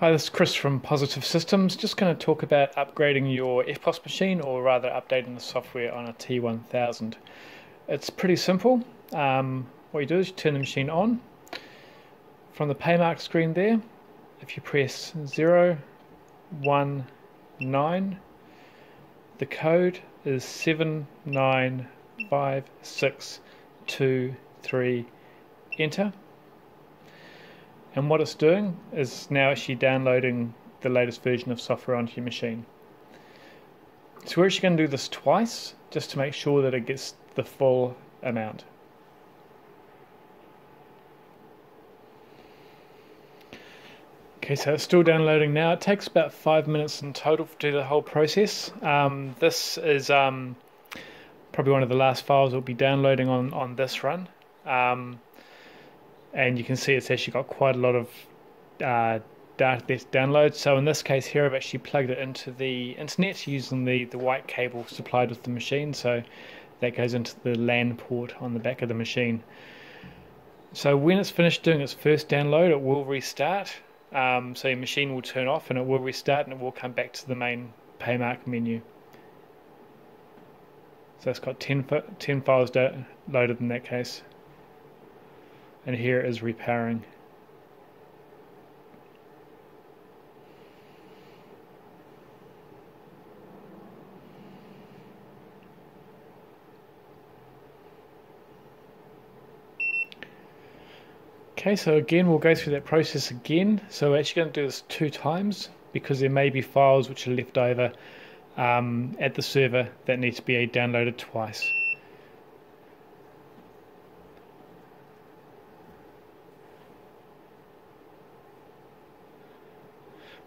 Hi, this is Chris from Positive Systems. Just going to talk about upgrading your EFTPOS machine, or rather updating the software on a T1000. It's pretty simple. Um, what you do is you turn the machine on. From the paymark screen there, if you press 0, 1, 9, the code is 79563, enter and what it's doing is now actually downloading the latest version of software onto your machine. So we're actually going to do this twice just to make sure that it gets the full amount. Okay, so it's still downloading now. It takes about five minutes in total to do the whole process. Um, this is um, probably one of the last files we'll be downloading on, on this run. Um, and you can see it's actually got quite a lot of uh, data to download. So in this case here, I've actually plugged it into the internet using the, the white cable supplied with the machine. So that goes into the LAN port on the back of the machine. So when it's finished doing its first download, it will restart. Um, so your machine will turn off and it will restart and it will come back to the main Paymark menu. So it's got 10, 10 files loaded in that case and here is repairing. Okay, so again, we'll go through that process again. So we're actually going to do this two times because there may be files which are left over um, at the server that need to be downloaded twice.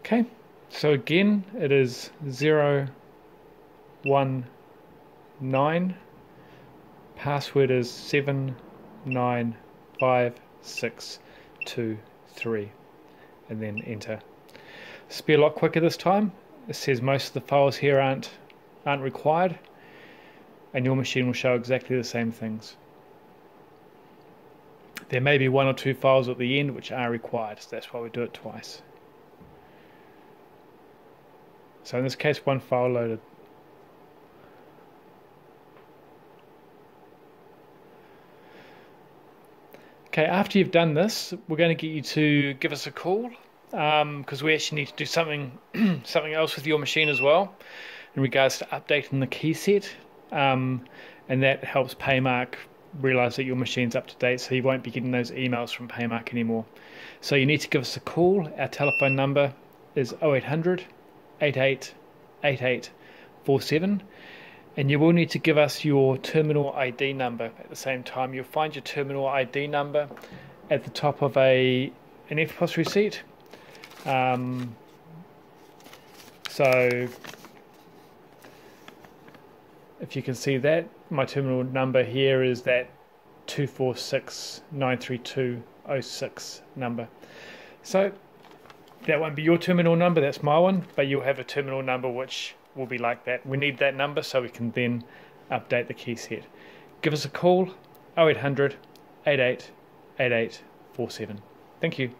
Okay, so again it is 0, 1, 9. Password is 7, 9, 5, 6, 2, 3. And then enter. This will be a lot quicker this time. It says most of the files here aren't, aren't required. And your machine will show exactly the same things. There may be one or two files at the end which are required, so that's why we do it twice. So in this case, one file loaded. Okay, after you've done this, we're going to get you to give us a call because um, we actually need to do something something else with your machine as well in regards to updating the key set, um, and that helps Paymark realize that your machine's up to date, so you won't be getting those emails from Paymark anymore. So you need to give us a call. Our telephone number is 0800 888847 and you will need to give us your terminal ID number at the same time. You'll find your terminal ID number at the top of a an EFTPOS receipt. Um, so if you can see that, my terminal number here is that 24693206 number. So that won't be your terminal number, that's my one, but you'll have a terminal number which will be like that. We need that number so we can then update the key set. Give us a call 0800 88 88 47. Thank you.